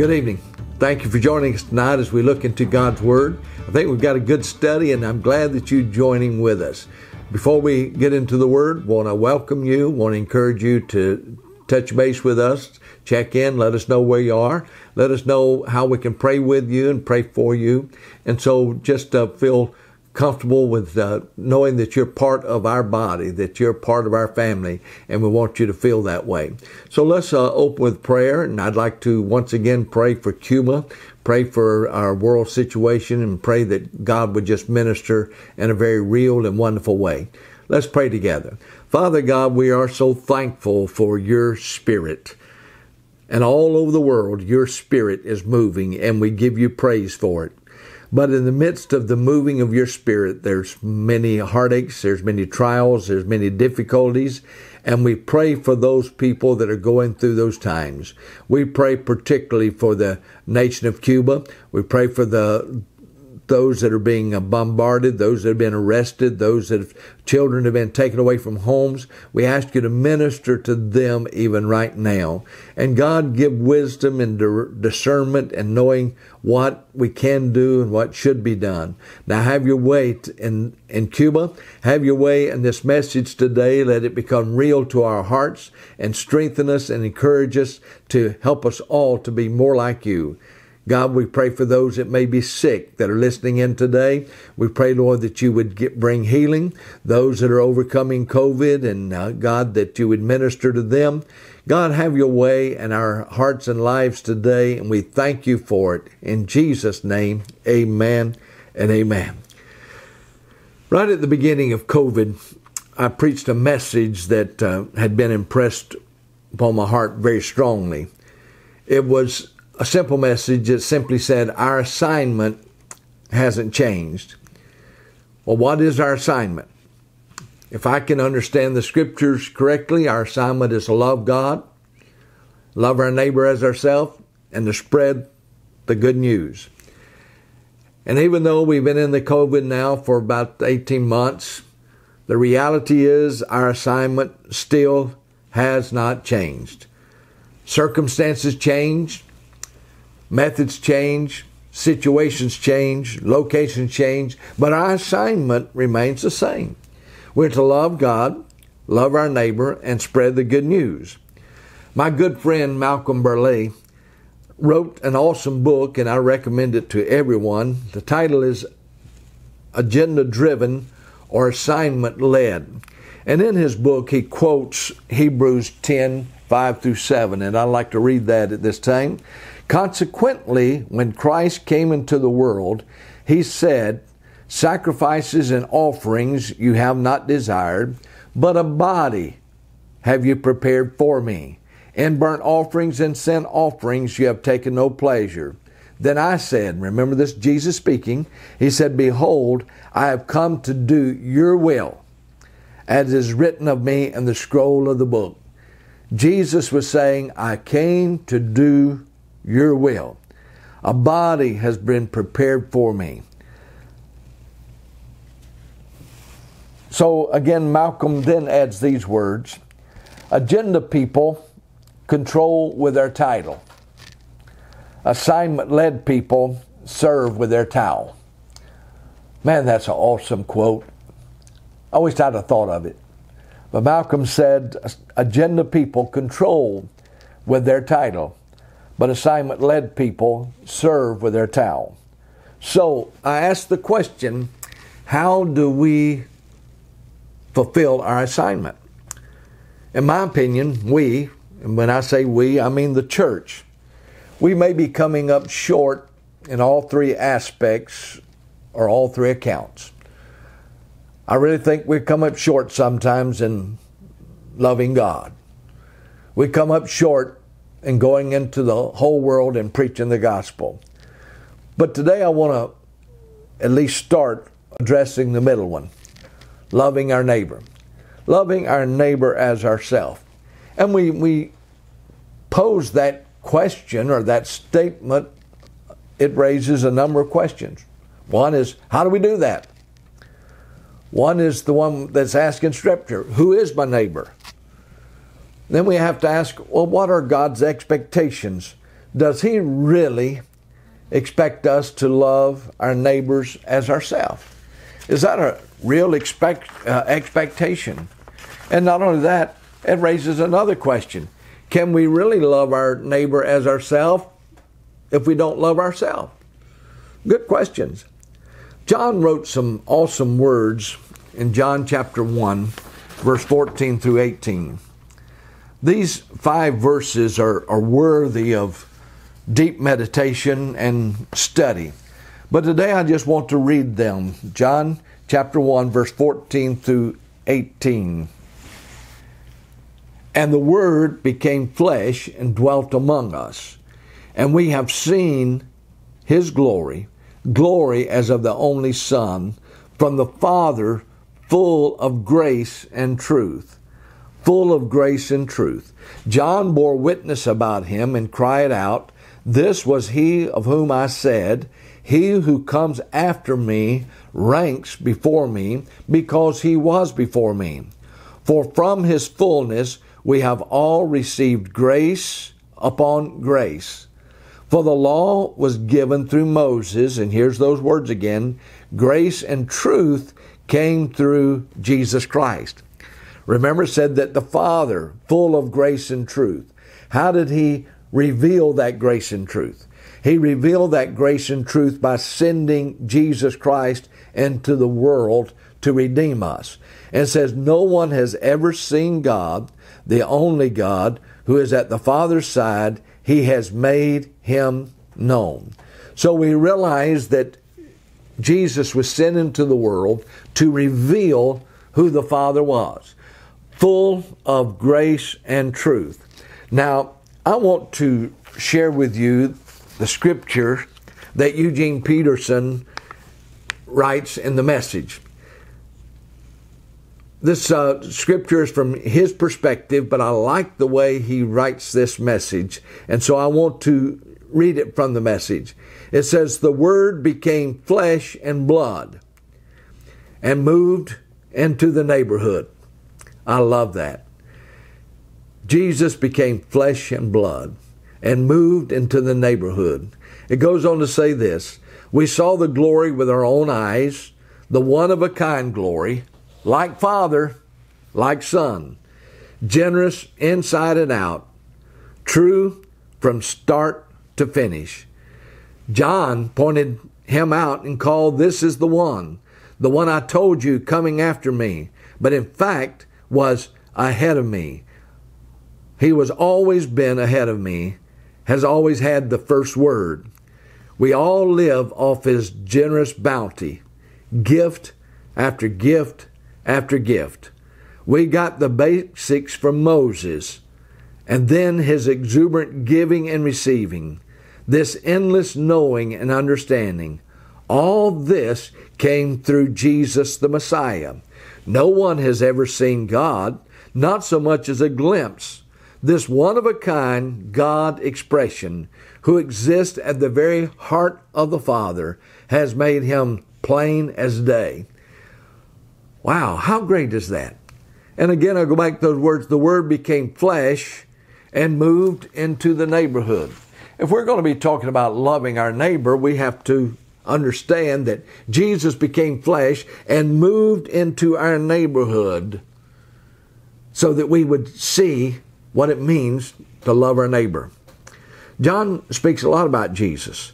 Good evening. Thank you for joining us tonight as we look into God's Word. I think we've got a good study, and I'm glad that you're joining with us. Before we get into the Word, want to welcome you, want to encourage you to touch base with us, check in, let us know where you are, let us know how we can pray with you and pray for you. And so just uh, feel comfortable with uh, knowing that you're part of our body, that you're part of our family, and we want you to feel that way. So let's uh, open with prayer, and I'd like to once again pray for Cuba, pray for our world situation, and pray that God would just minister in a very real and wonderful way. Let's pray together. Father God, we are so thankful for your spirit. And all over the world, your spirit is moving, and we give you praise for it. But in the midst of the moving of your spirit, there's many heartaches, there's many trials, there's many difficulties, and we pray for those people that are going through those times. We pray particularly for the nation of Cuba. We pray for the those that are being bombarded, those that have been arrested, those that have, children have been taken away from homes. We ask you to minister to them even right now. And God, give wisdom and discernment and knowing what we can do and what should be done. Now have your way in, in Cuba. Have your way in this message today. Let it become real to our hearts and strengthen us and encourage us to help us all to be more like you. God, we pray for those that may be sick that are listening in today. We pray, Lord, that you would get, bring healing. Those that are overcoming COVID and uh, God, that you would minister to them. God, have your way in our hearts and lives today, and we thank you for it. In Jesus' name, amen and amen. Right at the beginning of COVID, I preached a message that uh, had been impressed upon my heart very strongly. It was a simple message that simply said, Our assignment hasn't changed. Well, what is our assignment? If I can understand the scriptures correctly, our assignment is to love God, love our neighbor as ourselves, and to spread the good news. And even though we've been in the COVID now for about 18 months, the reality is our assignment still has not changed. Circumstances change, Methods change, situations change, locations change, but our assignment remains the same. We're to love God, love our neighbor, and spread the good news. My good friend Malcolm Burleigh wrote an awesome book, and I recommend it to everyone. The title is Agenda Driven or Assignment Led. And in his book, he quotes Hebrews 10 5 through 7, and I'd like to read that at this time. Consequently, when Christ came into the world, he said, Sacrifices and offerings you have not desired, but a body have you prepared for me. In burnt offerings and sin offerings you have taken no pleasure. Then I said, remember this, Jesus speaking, he said, Behold, I have come to do your will, as is written of me in the scroll of the book. Jesus was saying, I came to do your will. A body has been prepared for me. So again, Malcolm then adds these words Agenda people control with their title, assignment led people serve with their towel. Man, that's an awesome quote. I always had a thought of it. But Malcolm said, agenda people control with their title, but assignment led people serve with their towel. So I ask the question how do we fulfill our assignment? In my opinion, we, and when I say we, I mean the church, we may be coming up short in all three aspects or all three accounts. I really think we come up short sometimes in loving God. We come up short and going into the whole world and preaching the gospel. But today I want to at least start addressing the middle one loving our neighbor. Loving our neighbor as ourself. And we, we pose that question or that statement, it raises a number of questions. One is, how do we do that? One is the one that's asking Scripture, who is my neighbor? Then we have to ask, well, what are God's expectations does He really expect us to love our neighbors as ourselves? Is that a real expect, uh, expectation? And not only that, it raises another question. Can we really love our neighbor as ourselves if we don't love ourselves? Good questions. John wrote some awesome words in John chapter 1, verse 14 through 18. These five verses are, are worthy of deep meditation and study. But today I just want to read them. John chapter 1, verse 14 through 18. And the Word became flesh and dwelt among us. And we have seen his glory, glory as of the only Son, from the Father, full of grace and truth. Full of grace and truth. John bore witness about him and cried out, This was he of whom I said, He who comes after me ranks before me, because he was before me. For from his fullness we have all received grace upon grace. For the law was given through Moses, and here's those words again grace and truth came through Jesus Christ. Remember, said that the Father, full of grace and truth. How did he reveal that grace and truth? He revealed that grace and truth by sending Jesus Christ into the world to redeem us. And says, No one has ever seen God, the only God, who is at the Father's side he has made him known. So we realize that Jesus was sent into the world to reveal who the Father was, full of grace and truth. Now, I want to share with you the scripture that Eugene Peterson writes in the message. This uh, scripture is from his perspective, but I like the way he writes this message. And so I want to read it from the message. It says, The Word became flesh and blood and moved into the neighborhood. I love that. Jesus became flesh and blood and moved into the neighborhood. It goes on to say this We saw the glory with our own eyes, the one of a kind glory like Father, like Son, generous inside and out, true from start to finish. John pointed him out and called, This is the one, the one I told you coming after me, but in fact was ahead of me. He was always been ahead of me, has always had the first word. We all live off his generous bounty, gift after gift after gift. We got the basics from Moses, and then his exuberant giving and receiving, this endless knowing and understanding. All this came through Jesus the Messiah. No one has ever seen God, not so much as a glimpse. This one of a kind God expression, who exists at the very heart of the Father, has made him plain as day. Wow, how great is that? And again, I go back to those words the Word became flesh and moved into the neighborhood. If we're going to be talking about loving our neighbor, we have to understand that Jesus became flesh and moved into our neighborhood so that we would see what it means to love our neighbor. John speaks a lot about Jesus,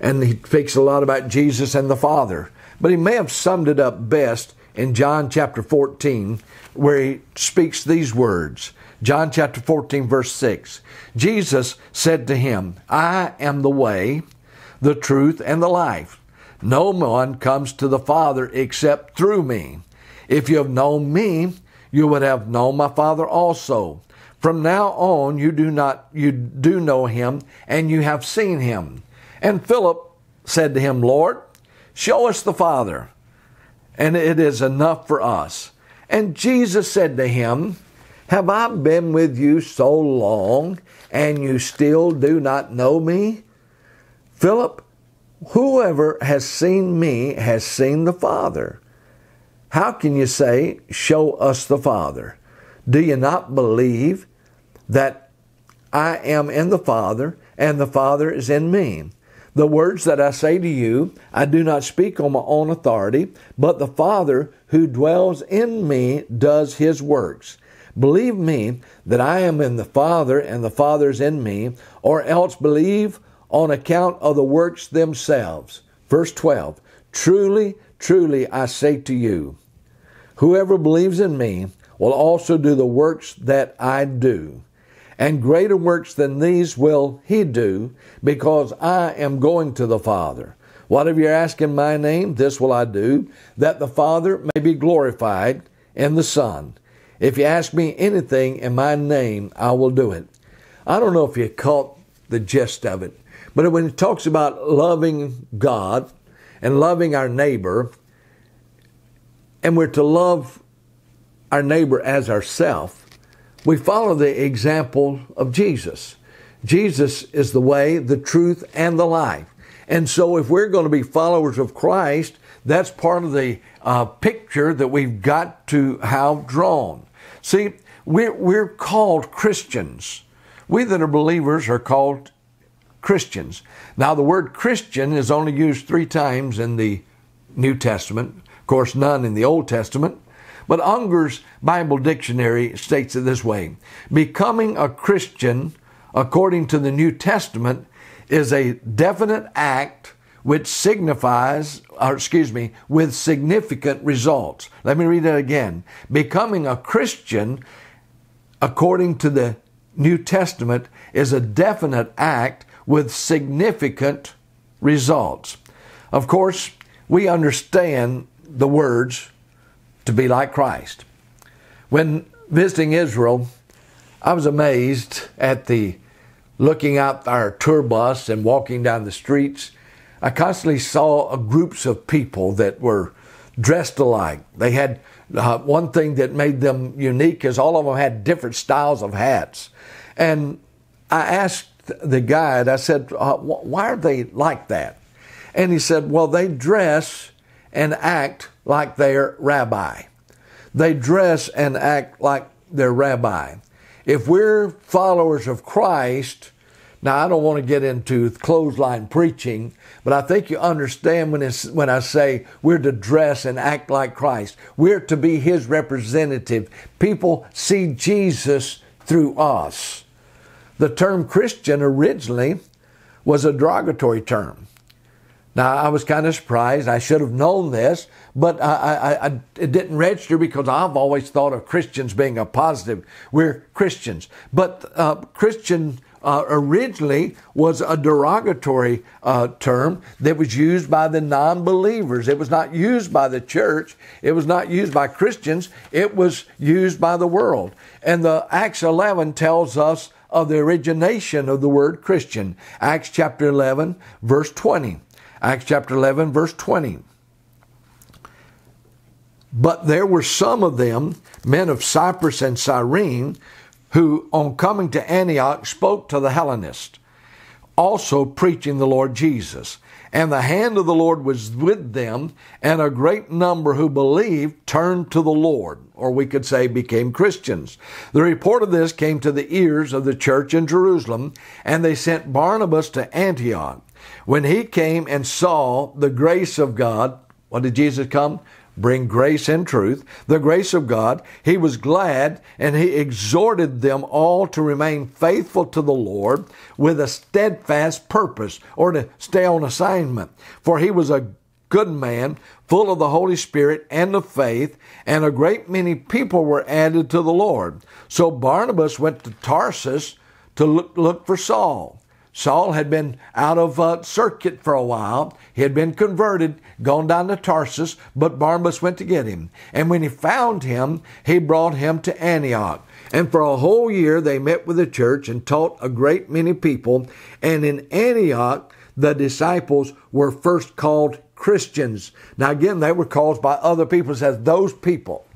and he speaks a lot about Jesus and the Father, but he may have summed it up best in John chapter 14, where he speaks these words. John chapter 14, verse 6. Jesus said to him, I am the way, the truth, and the life. No one comes to the Father except through me. If you have known me, you would have known my Father also. From now on you do not you do know him and you have seen him. And Philip said to him, Lord, show us the Father and it is enough for us. And Jesus said to him, Have I been with you so long, and you still do not know me? Philip, whoever has seen me has seen the Father. How can you say, Show us the Father? Do you not believe that I am in the Father, and the Father is in me. The words that I say to you, I do not speak on my own authority, but the Father who dwells in me does his works. Believe me that I am in the Father and the Father is in me, or else believe on account of the works themselves. Verse 12 Truly, truly, I say to you, whoever believes in me will also do the works that I do and greater works than these will he do, because I am going to the Father. Whatever you ask in my name, this will I do, that the Father may be glorified in the Son. If you ask me anything in my name, I will do it. I don't know if you caught the gist of it, but when it talks about loving God and loving our neighbor, and we're to love our neighbor as ourselves, we follow the example of Jesus. Jesus is the way, the truth, and the life. And so, if we're going to be followers of Christ, that's part of the uh, picture that we've got to have drawn. See, we're, we're called Christians. We that are believers are called Christians. Now, the word Christian is only used three times in the New Testament, of course, none in the Old Testament. But Unger's Bible Dictionary states it this way Becoming a Christian, according to the New Testament, is a definite act which signifies, or excuse me, with significant results. Let me read that again. Becoming a Christian, according to the New Testament, is a definite act with significant results. Of course, we understand the words to be like Christ. When visiting Israel, I was amazed at the looking out our tour bus and walking down the streets. I constantly saw groups of people that were dressed alike. They had uh, one thing that made them unique is all of them had different styles of hats. And I asked the guide, I said, uh, why are they like that? And he said, well, they dress and act like their rabbi. They dress and act like their rabbi. If we're followers of Christ, now I don't want to get into clothesline preaching, but I think you understand when, it's, when I say we're to dress and act like Christ. We're to be His representative. People see Jesus through us. The term Christian originally was a derogatory term. Now, I was kind of surprised. I should have known this, but I, I, I, it didn't register because I've always thought of Christians being a positive. We're Christians. But uh, Christian uh, originally was a derogatory uh, term that was used by the non believers. It was not used by the church, it was not used by Christians, it was used by the world. And the Acts 11 tells us of the origination of the word Christian. Acts chapter 11, verse 20. Acts chapter 11, verse 20. But there were some of them, men of Cyprus and Cyrene, who, on coming to Antioch, spoke to the Hellenists, also preaching the Lord Jesus. And the hand of the Lord was with them, and a great number who believed turned to the Lord, or we could say became Christians. The report of this came to the ears of the church in Jerusalem, and they sent Barnabas to Antioch. When he came and saw the grace of God, what did Jesus come? Bring grace and truth, the grace of God. He was glad and he exhorted them all to remain faithful to the Lord with a steadfast purpose or to stay on assignment. For he was a good man, full of the Holy Spirit and of faith, and a great many people were added to the Lord. So Barnabas went to Tarsus to look, look for Saul. Saul had been out of uh, circuit for a while. He had been converted, gone down to Tarsus, but Barnabas went to get him. And when he found him, he brought him to Antioch. And for a whole year they met with the church and taught a great many people. And in Antioch, the disciples were first called Christians. Now, again, they were called by other people as those people.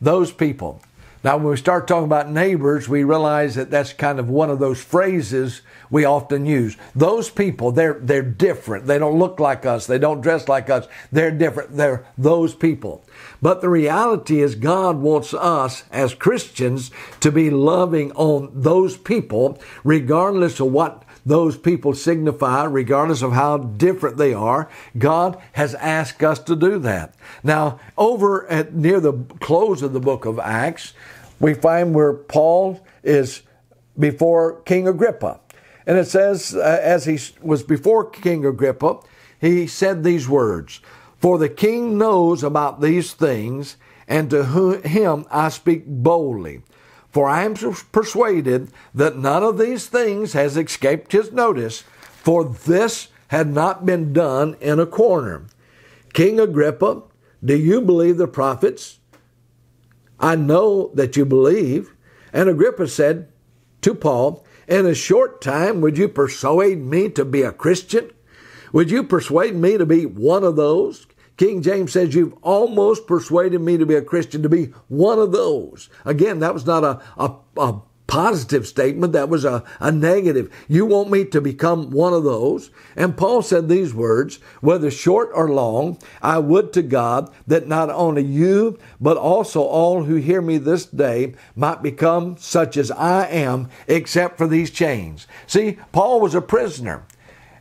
Those people. Now, when we start talking about neighbors, we realize that that's kind of one of those phrases we often use. Those people, they're, they're different. They don't look like us. They don't dress like us. They're different. They're those people. But the reality is God wants us as Christians to be loving on those people, regardless of what those people signify, regardless of how different they are. God has asked us to do that. Now, over at near the close of the book of Acts, we find where Paul is before King Agrippa. And it says, uh, as he was before King Agrippa, he said these words For the king knows about these things, and to him I speak boldly. For I am persuaded that none of these things has escaped his notice, for this had not been done in a corner. King Agrippa, do you believe the prophets? I know that you believe. And Agrippa said to Paul, In a short time, would you persuade me to be a Christian? Would you persuade me to be one of those? King James says, You've almost persuaded me to be a Christian, to be one of those. Again, that was not a, a, a positive statement. That was a, a negative. You want me to become one of those? And Paul said these words, whether short or long, I would to God that not only you, but also all who hear me this day might become such as I am, except for these chains. See, Paul was a prisoner.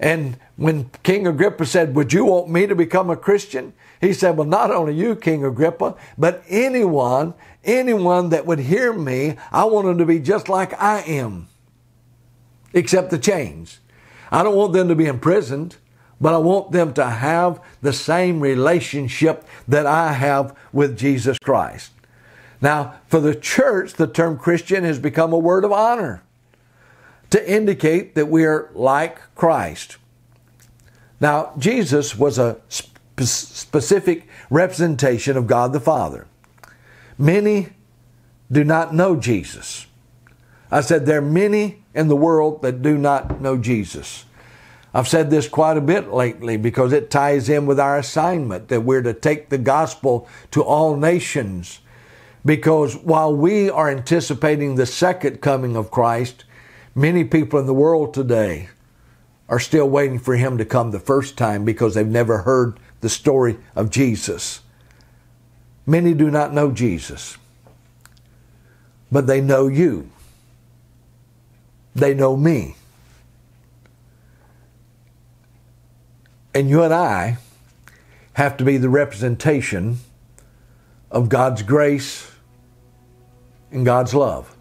And when King Agrippa said, Would you want me to become a Christian? He said, Well, not only you, King Agrippa, but anyone anyone that would hear me, I want them to be just like I am, except the chains. I don't want them to be imprisoned, but I want them to have the same relationship that I have with Jesus Christ. Now, for the church, the term Christian has become a word of honor to indicate that we are like Christ. Now, Jesus was a sp- specific representation of God the Father. Many do not know Jesus. I said there are many in the world that do not know Jesus. I've said this quite a bit lately because it ties in with our assignment that we're to take the gospel to all nations. Because while we are anticipating the second coming of Christ, many people in the world today are still waiting for him to come the first time because they've never heard the story of Jesus. Many do not know Jesus, but they know you. They know me. And you and I have to be the representation of God's grace and God's love.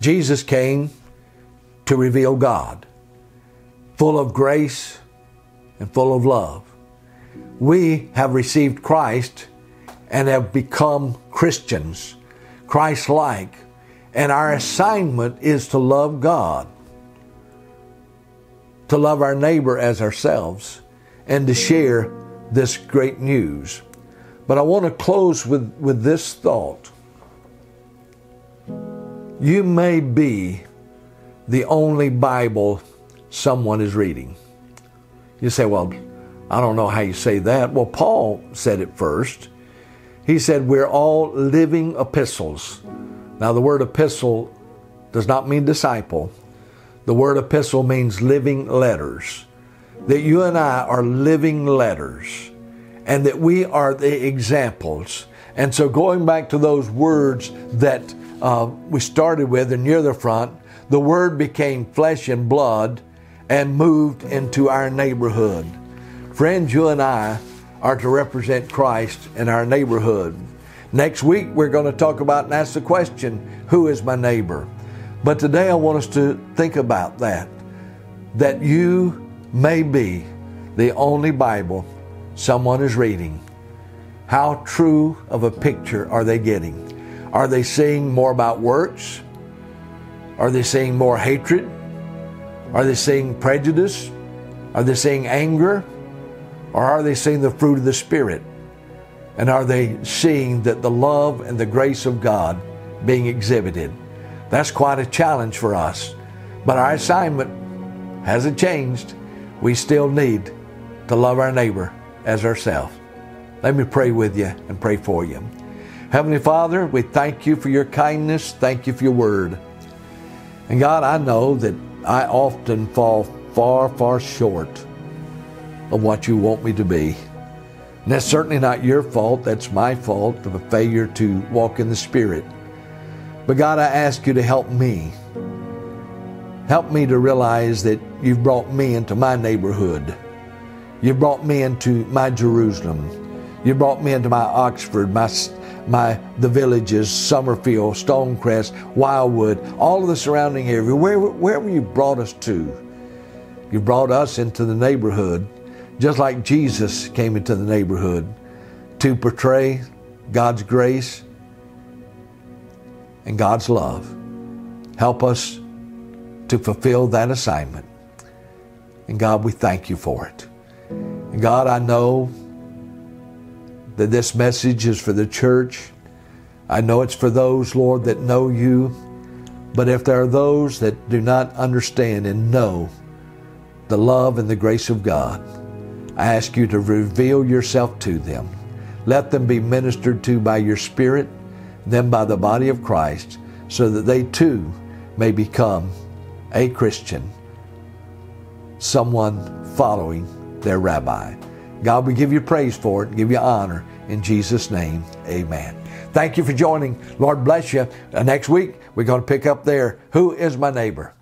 Jesus came to reveal God, full of grace and full of love. We have received Christ and have become Christians, Christ like. And our assignment is to love God, to love our neighbor as ourselves, and to share this great news. But I want to close with, with this thought. You may be the only Bible someone is reading. You say, well, I don't know how you say that. Well, Paul said it first. He said, We're all living epistles. Now, the word epistle does not mean disciple. The word epistle means living letters. That you and I are living letters and that we are the examples. And so, going back to those words that uh, we started with and near the front, the word became flesh and blood and moved into our neighborhood. Friends, you and I are to represent Christ in our neighborhood. Next week, we're going to talk about and ask the question who is my neighbor? But today, I want us to think about that that you may be the only Bible someone is reading. How true of a picture are they getting? Are they seeing more about works? Are they seeing more hatred? Are they seeing prejudice? Are they seeing anger? Or are they seeing the fruit of the Spirit? And are they seeing that the love and the grace of God being exhibited? That's quite a challenge for us. But our assignment hasn't changed. We still need to love our neighbor as ourselves. Let me pray with you and pray for you. Heavenly Father, we thank you for your kindness. Thank you for your word. And God, I know that I often fall far, far short of what you want me to be. And that's certainly not your fault. That's my fault of a failure to walk in the Spirit. But God, I ask you to help me. Help me to realize that you've brought me into my neighborhood. You've brought me into my Jerusalem. You brought me into my Oxford, my, my the villages, Summerfield, Stonecrest, Wildwood, all of the surrounding area, where, wherever you brought us to. You brought us into the neighborhood just like Jesus came into the neighborhood to portray God's grace and God's love. Help us to fulfill that assignment. And God, we thank you for it. And God, I know that this message is for the church. I know it's for those, Lord, that know you. But if there are those that do not understand and know the love and the grace of God, I ask you to reveal yourself to them. Let them be ministered to by your Spirit, then by the body of Christ, so that they too may become a Christian, someone following their rabbi. God, we give you praise for it, give you honor. In Jesus' name, amen. Thank you for joining. Lord bless you. Uh, next week, we're going to pick up there. Who is my neighbor?